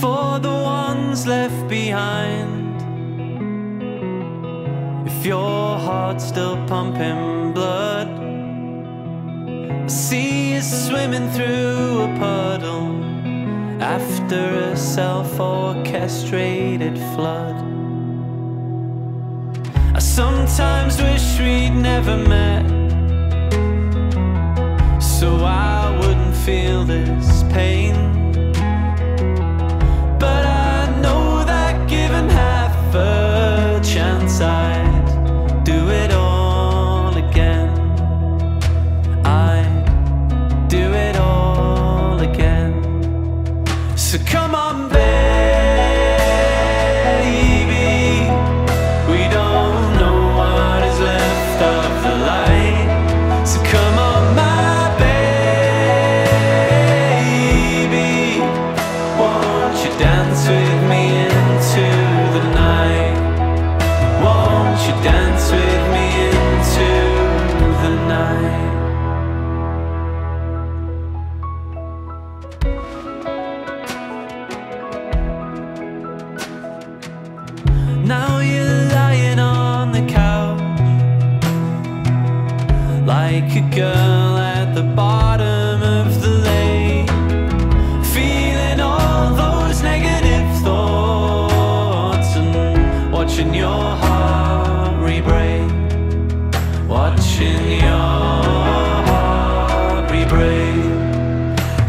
for the ones left behind. If your heart's still pumping blood, I see you swimming through a puddle after a self-orchestrated flood. I sometimes wish we'd never met, so I wouldn't feel this pain. So come on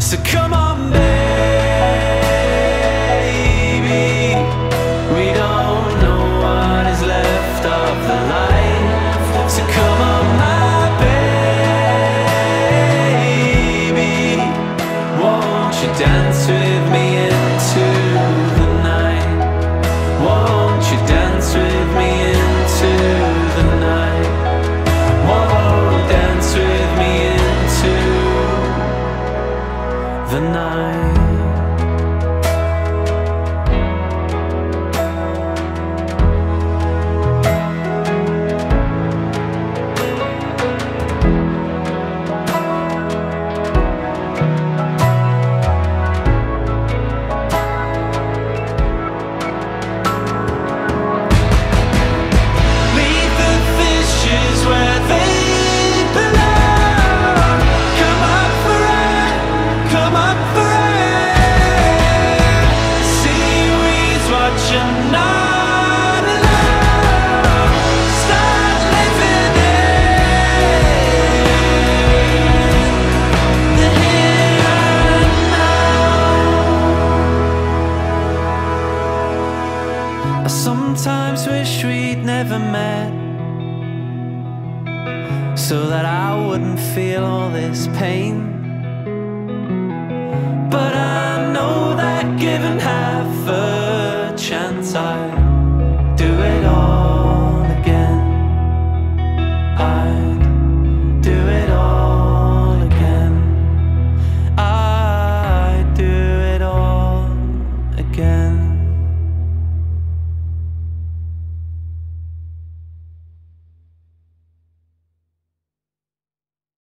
So come on. the night. Sometimes wish we'd never met So that I wouldn't feel all this pain. But I know that given half a chance I